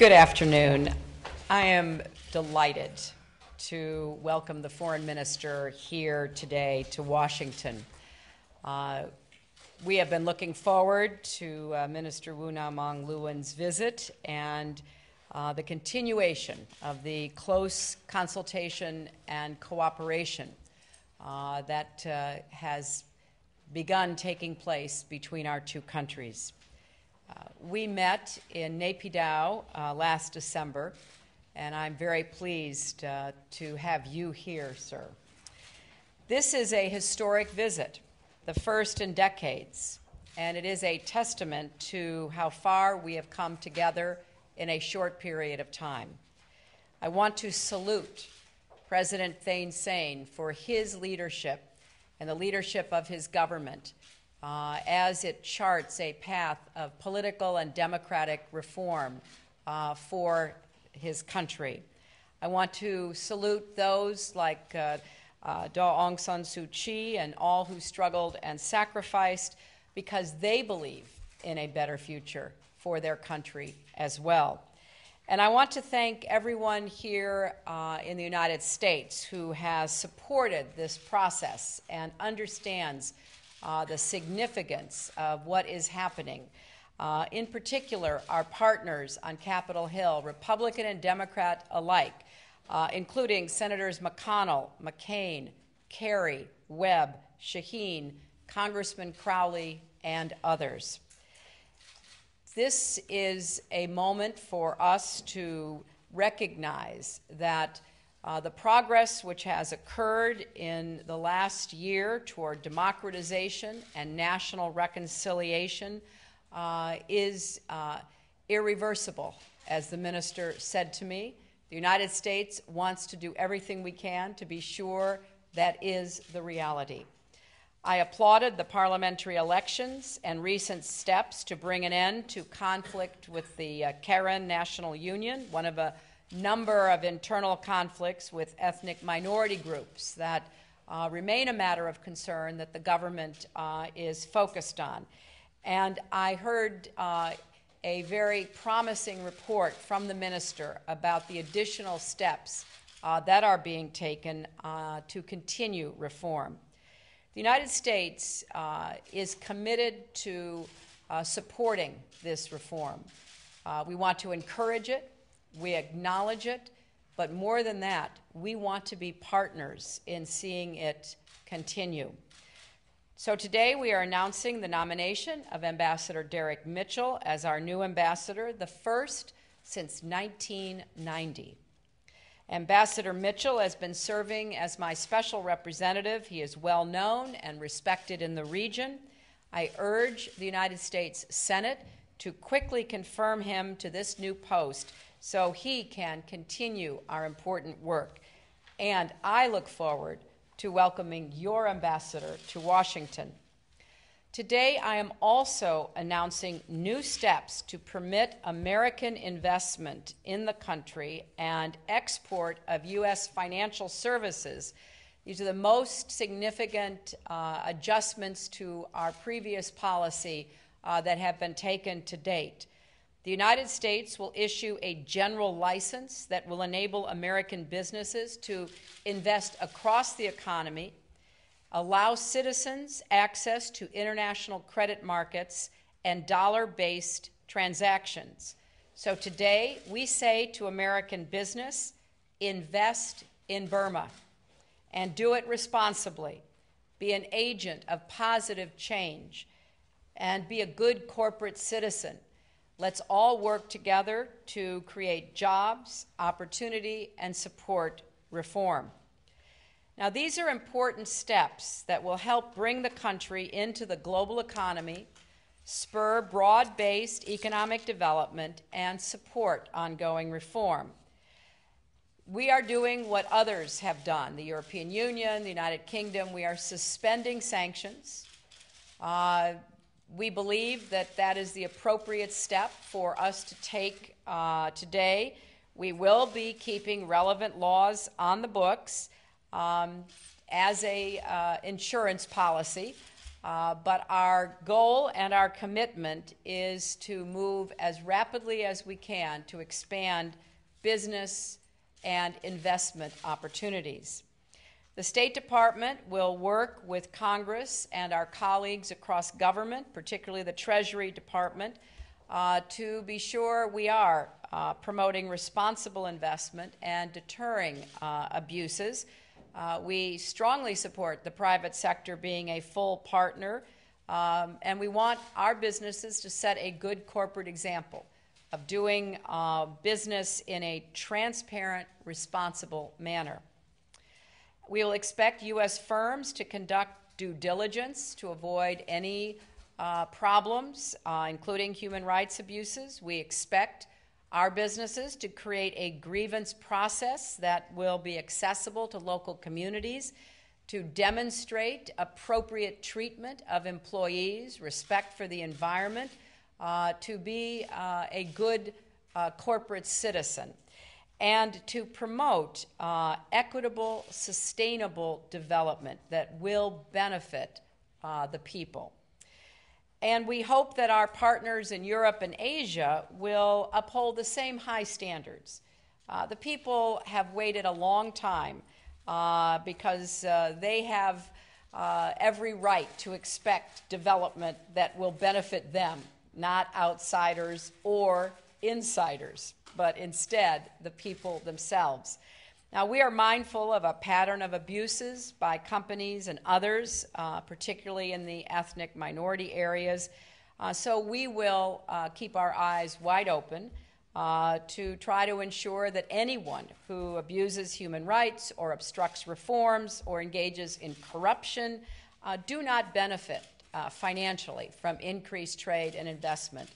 Good afternoon. I am delighted to welcome the foreign minister here today to Washington. Uh, we have been looking forward to uh, Minister Wunna Maung Lwin's visit and uh, the continuation of the close consultation and cooperation uh, that uh, has begun taking place between our two countries. Uh, we met in Naypyidaw uh, last December, and I'm very pleased uh, to have you here, sir. This is a historic visit, the first in decades, and it is a testament to how far we have come together in a short period of time. I want to salute President Thein Sein for his leadership and the leadership of his government uh, as it charts a path of political and democratic reform uh, for his country. I want to salute those like uh, uh, Daw Aung San Suu Kyi and all who struggled and sacrificed because they believe in a better future for their country as well. And I want to thank everyone here uh, in the United States who has supported this process and understands uh, the significance of what is happening. Uh, in particular, our partners on Capitol Hill, Republican and Democrat alike, uh, including Senators McConnell, McCain, Kerry, Webb, Shaheen, Congressman Crowley, and others. This is a moment for us to recognize that uh, the progress which has occurred in the last year toward democratization and national reconciliation uh, is uh, irreversible, as the minister said to me. The United States wants to do everything we can to be sure that is the reality. I applauded the parliamentary elections and recent steps to bring an end to conflict with the uh, Karen National Union, one of a number of internal conflicts with ethnic minority groups that uh, remain a matter of concern that the government uh, is focused on. And I heard uh, a very promising report from the minister about the additional steps uh, that are being taken uh, to continue reform. The United States uh, is committed to supporting this reform. we want to encourage it. We acknowledge it, but more than that, we want to be partners in seeing it continue. So today we are announcing the nomination of Ambassador Derek Mitchell as our new ambassador, the first since 1990. Ambassador Mitchell has been serving as my special representative. He is well known and respected in the region. I urge the United States Senate to quickly confirm him to this new post so he can continue our important work. And I look forward to welcoming your ambassador to Washington. Today, I am also announcing new steps to permit American investment in the country and export of U.S. financial services. These are the most significant uh, adjustments to our previous policy uh, that have been taken to date. The United States will issue a general license that will enable American businesses to invest across the economy, allow citizens access to international credit markets and dollar based transactions. So today, we say to American business invest in Burma and do it responsibly. Be an agent of positive change and be a good corporate citizen Let's all work together to create jobs, opportunity, and support reform. Now, these are important steps that will help bring the country into the global economy, spur broad based economic development, and support ongoing reform. We are doing what others have done the European Union, the United Kingdom. We are suspending sanctions. Uh, we believe that that is the appropriate step for us to take uh, today. We will be keeping relevant laws on the books um, as a uh, insurance policy. Uh, but our goal and our commitment is to move as rapidly as we can to expand business and investment opportunities. The State Department will work with Congress and our colleagues across government, particularly the Treasury Department, uh, to be sure we are uh, promoting responsible investment and deterring uh, abuses. Uh, we strongly support the private sector being a full partner, um, and we want our businesses to set a good corporate example of doing uh, business in a transparent, responsible manner. We will expect U.S. firms to conduct due diligence to avoid any uh, problems, uh, including human rights abuses. We expect our businesses to create a grievance process that will be accessible to local communities, to demonstrate appropriate treatment of employees, respect for the environment, uh, to be uh, a good uh, corporate citizen, and to promote uh, equitable, sustainable development that will benefit uh, the people. And we hope that our partners in Europe and Asia will uphold the same high standards. Uh, the people have waited a long time uh, because uh, they have uh, every right to expect development that will benefit them, not outsiders or insiders, but instead the people themselves. Now, we are mindful of a pattern of abuses by companies and others, uh, particularly in the ethnic minority areas. Uh, so we will uh, keep our eyes wide open uh, to try to ensure that anyone who abuses human rights or obstructs reforms or engages in corruption uh, do not benefit uh, financially from increased trade and investment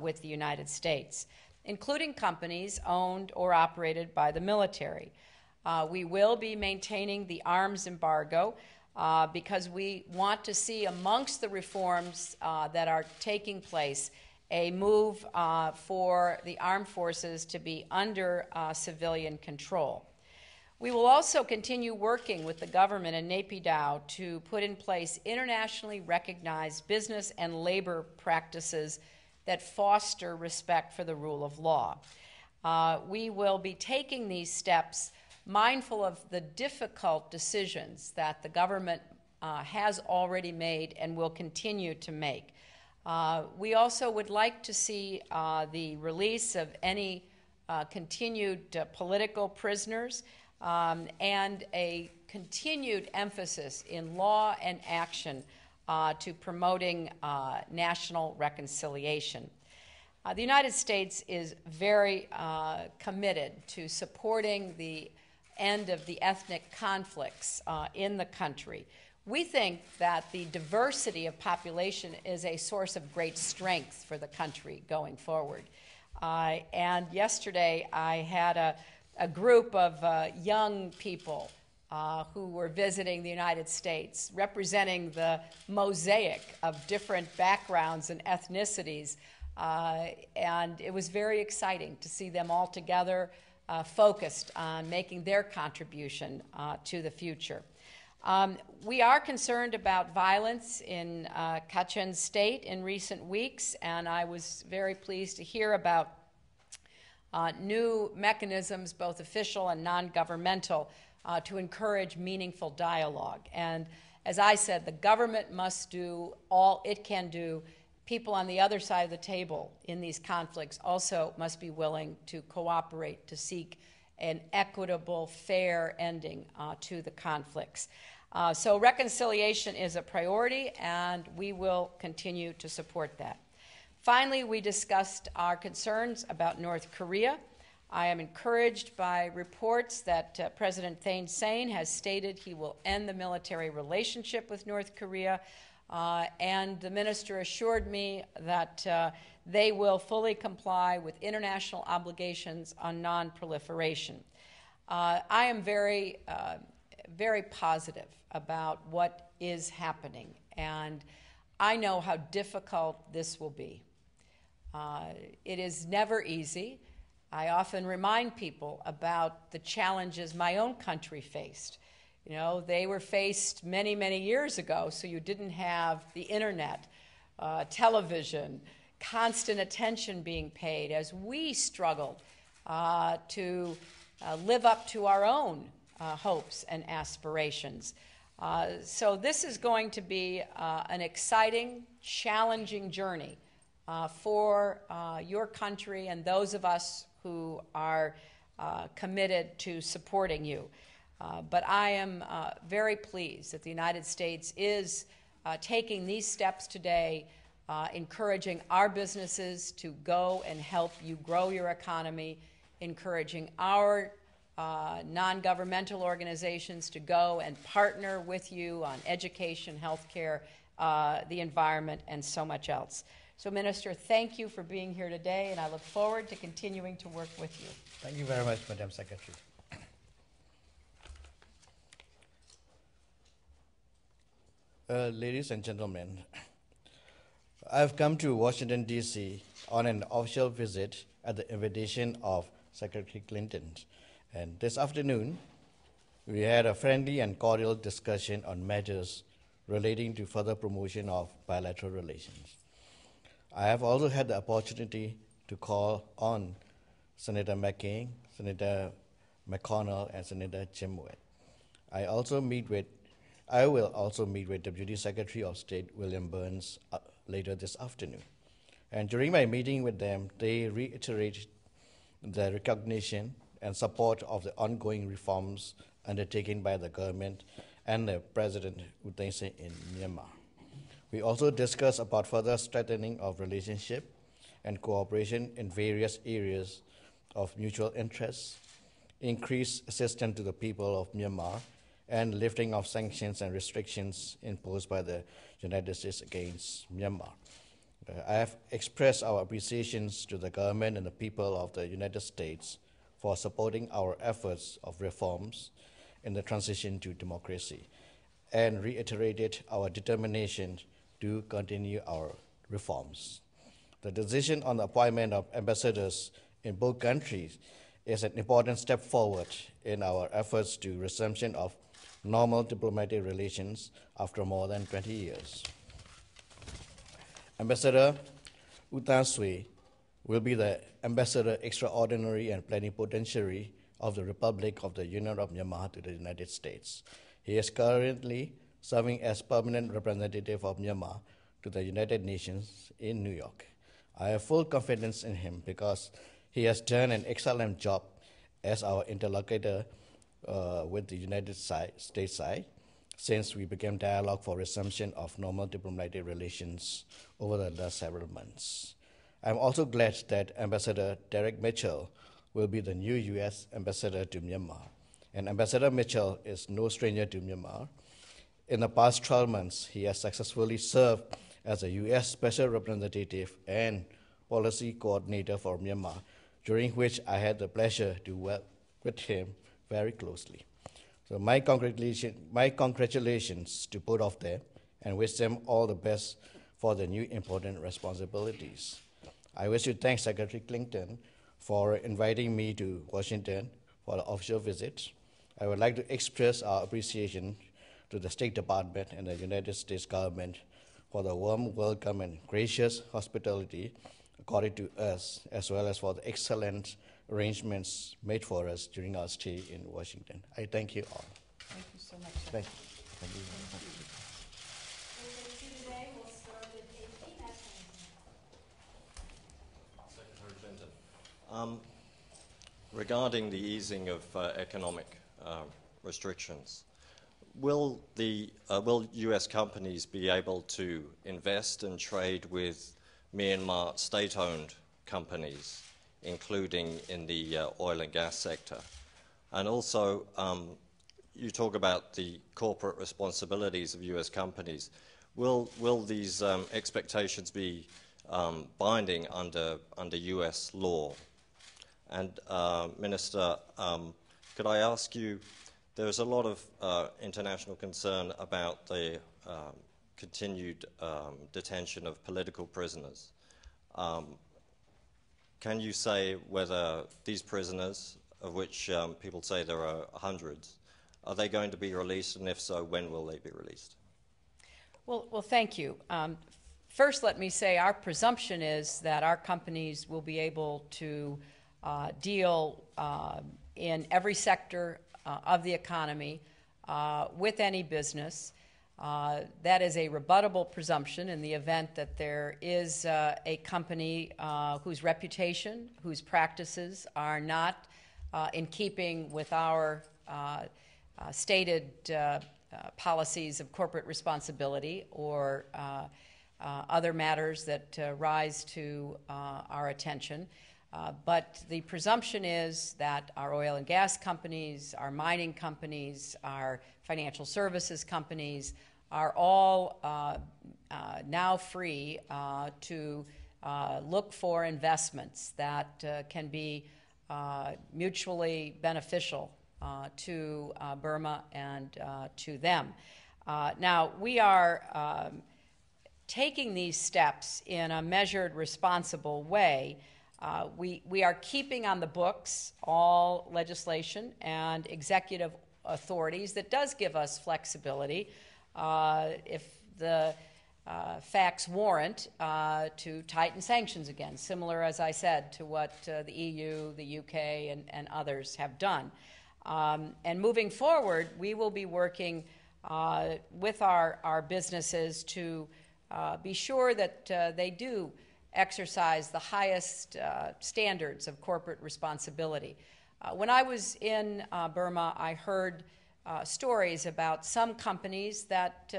with the United States, including companies owned or operated by the military. Uh, we will be maintaining the arms embargo uh, because we want to see amongst the reforms uh, that are taking place a move uh, for the armed forces to be under uh, civilian control. We will also continue working with the government and Naypyidaw to put in place internationally recognized business and labor practices that foster respect for the rule of law. Uh, we will be taking these steps mindful of the difficult decisions that the government uh, has already made and will continue to make. Uh, we also would like to see uh, the release of any uh, continued uh, political prisoners um, and a continued emphasis in law and action uh, to promoting national reconciliation. the United States is very committed to supporting the end of the ethnic conflicts uh, in the country. We think that the diversity of population is a source of great strength for the country going forward. Uh, and yesterday I had a, a group of uh, young people uh, who were visiting the United States, representing the mosaic of different backgrounds and ethnicities. Uh, and it was very exciting to see them all together uh, focused on making their contribution uh, to the future. Um, we are concerned about violence in uh, Kachin State in recent weeks, and I was very pleased to hear about uh, new mechanisms, both official and non governmental, uh, to encourage meaningful dialogue. And as I said, the government must do all it can do people on the other side of the table in these conflicts also must be willing to cooperate to seek an equitable, fair ending uh, to the conflicts. Uh, so, reconciliation is a priority, and we will continue to support that. Finally, we discussed our concerns about North Korea. I am encouraged by reports that uh, President Thein Sein has stated he will end the military relationship with North Korea uh, and the minister assured me that uh, they will fully comply with international obligations on non-proliferation. Uh, I am very, uh, very positive about what is happening, and I know how difficult this will be. Uh, it is never easy. I often remind people about the challenges my own country faced You know, they were faced many, many years ago, so you didn't have the internet, uh, television, constant attention being paid as we struggled uh, to uh, live up to our own uh, hopes and aspirations. Uh, so, this is going to be uh, an exciting, challenging journey for your country and those of us who are committed to supporting you. but I am very pleased that the United States is taking these steps today uh, encouraging our businesses to go and help you grow your economy, encouraging our uh, non governmental organizations to go and partner with you on education, healthcare, uh, the environment, and so much else. So, Minister, thank you for being here today, and I look forward to continuing to work with you. Thank you very much, Madam Secretary. Uh, ladies and gentlemen, I've come to Washington, D.C. on an official visit at the invitation of Secretary Clinton. And this afternoon, we had a friendly and cordial discussion on matters relating to further promotion of bilateral relations. I have also had the opportunity to call on Senator McCain, Senator McConnell, and Senator Jim. I also meet with I will also meet with Deputy Secretary of State William Burns uh, later this afternoon. And during my meeting with them, they reiterated the recognition and support of the ongoing reforms undertaken by the government and the President U Thein Sein in Myanmar. We also discussed about further strengthening of relationship and cooperation in various areas of mutual interest, increased assistance to the people of Myanmar, and lifting of sanctions and restrictions imposed by the United States against Myanmar. Uh, I have expressed our appreciations to the government and the people of the United States for supporting our efforts of reforms in the transition to democracy and reiterated our determination to continue our reforms. The decision on the appointment of ambassadors in both countries is an important step forward in our efforts to resumption of normal diplomatic relations after more than 20 years. Ambassador U Than Swe will be the Ambassador Extraordinary and Plenipotentiary of the Republic of the Union of Myanmar to the United States. He is currently serving as permanent representative of Myanmar to the United Nations in New York. I have full confidence in him because he has done an excellent job as our interlocutor uh, with the United States side since we began dialogue for resumption of normal diplomatic relations over the last several months. I'm also glad that Ambassador Derek Mitchell will be the new U.S. ambassador to Myanmar. And Ambassador Mitchell is no stranger to Myanmar. In the past 12 months, he has successfully served as a U.S. Special Representative and Policy Coordinator for Myanmar, during which I had the pleasure to work with him very closely. So my congratulations, my congratulations to both of them and wish them all the best for the new important responsibilities. I wish to thank Secretary Clinton for inviting me to Washington for the official visit. I would like to express our appreciation to the State Department and the United States government for the warm welcome and gracious hospitality accorded to us, as well as for the excellent arrangements made for us during our stay in Washington. I thank you all. Thank you so much. Thank you. Thank you. Secretary Clinton, um, regarding the easing of uh, economic uh, restrictions, will the uh, will U.S. companies be able to invest and trade with Myanmar state-owned companies including in the uh, oil and gas sector. And also, um, you talk about the corporate responsibilities of US companies. Will, will these um, expectations be um, binding under, under US law? And, uh, Minister, um, could I ask you? There's a lot of uh, international concern about the um, continued um, detention of political prisoners. Um, can you say whether these prisoners, of which um, people say there are hundreds, Are they going to be released, and if so, when will they be released? Well, well, thank you. Um, first, let me say our presumption is that our companies will be able to uh, deal uh, in every sector uh, of the economy uh, with any business. Uh, that is a rebuttable presumption in the event that there is uh, a company whose reputation, whose practices are not in keeping with our stated uh, policies of corporate responsibility or uh, uh, other matters that uh, rise to uh, our attention. But the presumption is that our oil and gas companies, our mining companies, our financial services companies are all now free to look for investments that can be mutually beneficial uh, to uh, Burma and uh, to them. Uh, now, we are um, taking these steps in a measured, responsible way. Uh, we, we are keeping on the books all legislation and executive authorities that does give us flexibility if the uh, facts warrant uh, to tighten sanctions again, similar, as I said, to what uh, the EU, the UK, and, and others have done. Um, and moving forward, we will be working uh, with our, our businesses to uh, be sure that uh, they do exercise the highest uh, standards of corporate responsibility. Uh, when I was in uh, Burma, I heard stories about some companies that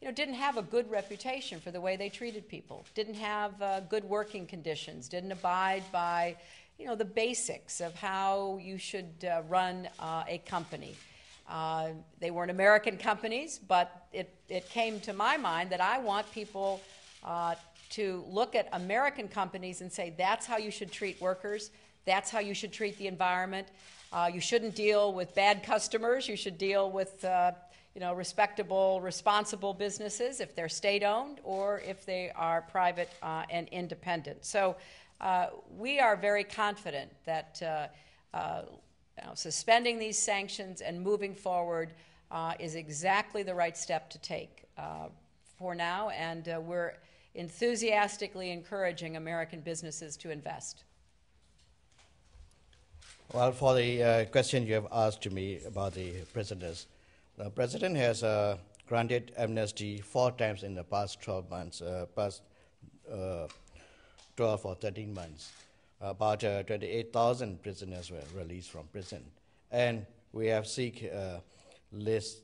you know, didn't have a good reputation for the way they treated people, didn't have uh, good working conditions, didn't abide by you know, the basics of how you should uh, run uh, a company. Uh, they weren't American companies, but it, it came to my mind that I want people uh, to look at American companies and say, that's how you should treat workers, that's how you should treat the environment. Uh, you shouldn't deal with bad customers, you should deal with uh, you know, respectable, responsible businesses if they're state owned or if they are private and independent. So uh, we are very confident that uh, uh, suspending these sanctions and moving forward uh, is exactly the right step to take uh, for now, and uh, we're enthusiastically encouraging American businesses to invest. Well, for the question you have asked to me about the prisoners, the president has granted amnesty four times in the past 12 months, past 12 or 13 months. About uh, 28,000 prisoners were released from prison. And we have seek uh, list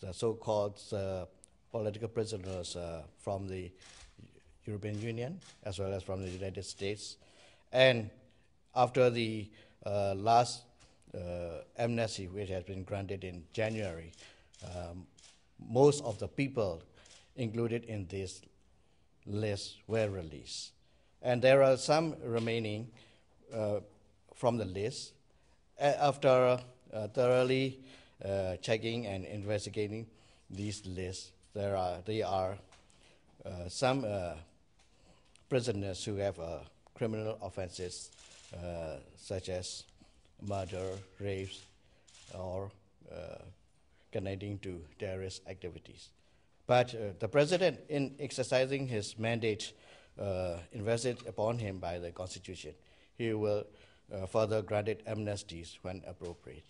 the so-called uh, political prisoners uh, from the European Union as well as from the United States. And after the uh, last uh, amnesty, which has been granted in January, um, most of the people included in this list were released. And there are some remaining uh, from the list. after uh, thoroughly uh, checking and investigating these lists, there are, there are uh, some uh, prisoners who have criminal offenses such as murder, rapes, or connecting to terrorist activities. But uh, the president, in exercising his mandate uh, invested upon him by the Constitution, he will uh, further grant amnesties when appropriate.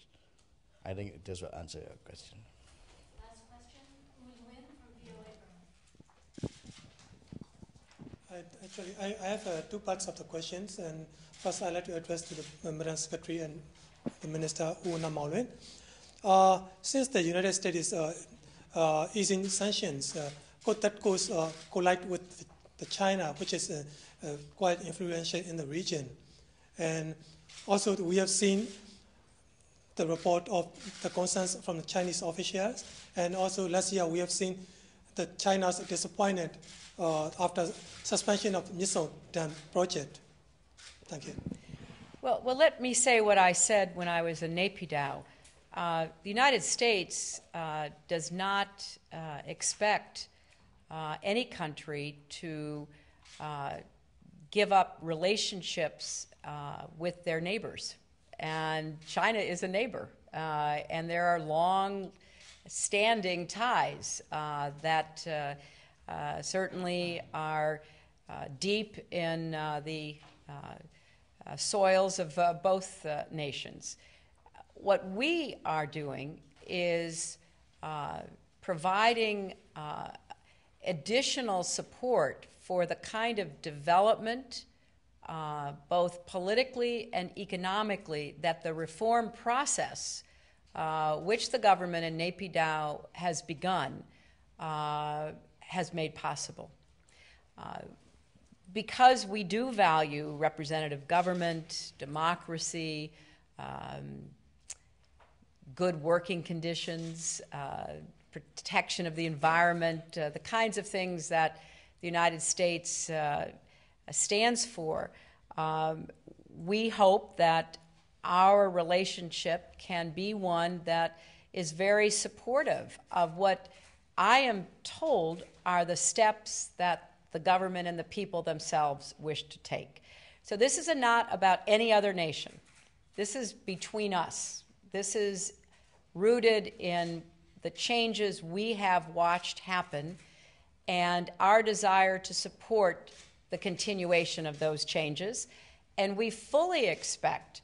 I think this will answer your question. Last question, I, actually, I, I have uh, two parts of the questions, and first I'd like to address to the uh, Madam Secretary and the Minister Wunna Maung Lwin. Uh, since the United States is uh, uh, easing sanctions, could that goes collide with the China, which is uh, uh, quite influential in the region. And also, we have seen the report of the concerns from the Chinese officials. And also, last year, we have seen the China's disappointment uh, after suspension of Myitsone dam project. Thank you. Well, well, let me say what I said when I was in Naypyidaw. Uh, the United States uh, does not uh, expect uh, any country to uh, give up relationships with their neighbors. And China is a neighbor. and there are long standing ties uh, that uh, uh, certainly are uh, deep in uh, the soils of both nations. What we are doing is providing additional support for the kind of development, both politically and economically, that the reform process, uh, which the government in Naypyidaw has begun, uh, has made possible. Uh, because we do value representative government, democracy, um, good working conditions, uh, protection of the environment, uh, the kinds of things that the United States stands for. Um, we hope that our relationship can be one that is very supportive of what I am told are the steps that the government and the people themselves wish to take. So this is a not about any other nation. This is between us. This is rooted in the changes we have watched happen and our desire to support the continuation of those changes. And we fully expect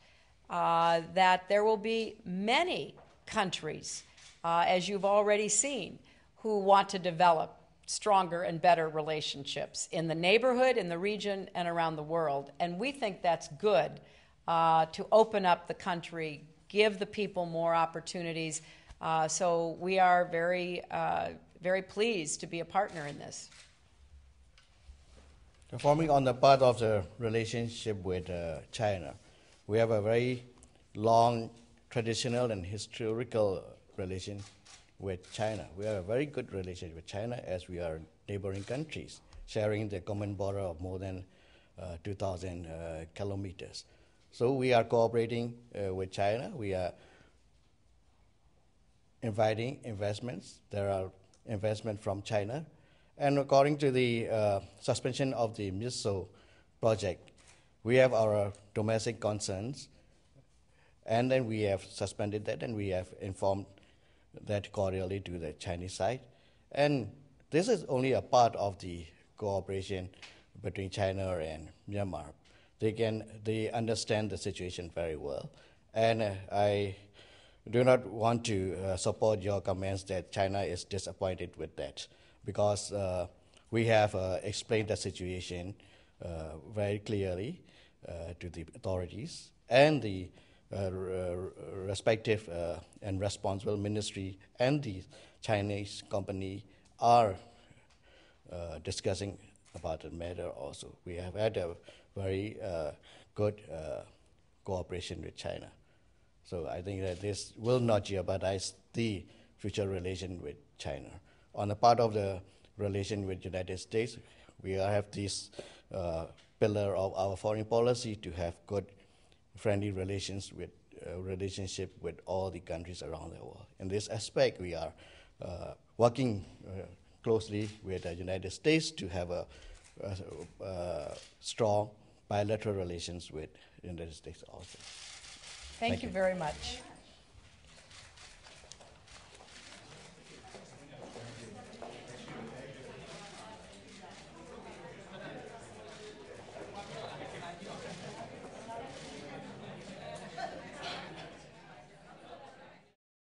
uh, that there will be many countries, uh, as you've already seen, who want to develop stronger and better relationships in the neighborhood, in the region, and around the world. And we think that's good uh, to open up the country, give the people more opportunities. Uh, so we are very, uh, very pleased to be a partner in this. Forming on the part of the relationship with uh, China, we have a very long traditional and historical relation with China. We have a very good relationship with China as we are neighboring countries, sharing the common border of more than uh, 2,000 uh, kilometers. So we are cooperating uh, with China. We are inviting investments. There are investments from China. And according to the uh, suspension of the Myitsone project, we have our domestic concerns, and then we have suspended that, and we have informed that cordially to the Chinese side. And this is only a part of the cooperation between China and Myanmar. They can they understand the situation very well, and uh, I do not want to uh, support your comments that China is disappointed with that because uh, we have uh, explained the situation uh, very clearly Uh, to the authorities and the uh, uh respective uh, and responsible ministry and the Chinese company are discussing about the matter also. We have had a very good cooperation with China. So I think that this will not jeopardize the future relation with China. On the part of the relation with the United States, we have this uh, pillar of our foreign policy to have good, friendly relations with uh, relationship with all the countries around the world. In this aspect, we are uh, working uh, closely with the United States to have a, a, a strong bilateral relations with the United States also. Thank, Thank you you. very much.